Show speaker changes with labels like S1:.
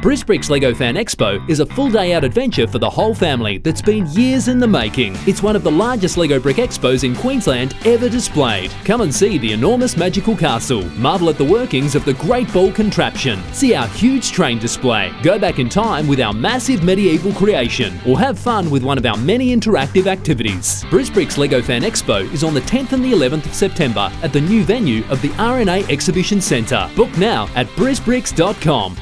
S1: Brisbricks Lego Fan Expo is a full day out adventure for the whole family that's been years in the making. It's one of the largest Lego brick expos in Queensland ever displayed. Come and see the enormous magical castle, marvel at the workings of the Great Ball contraption, see our huge train display, go back in time with our massive medieval creation, or have fun with one of our many interactive activities. Brisbricks Lego Fan Expo is on the 10th and the 11th of September at the new venue of the RNA Exhibition Centre. Book now at brisbricks.com.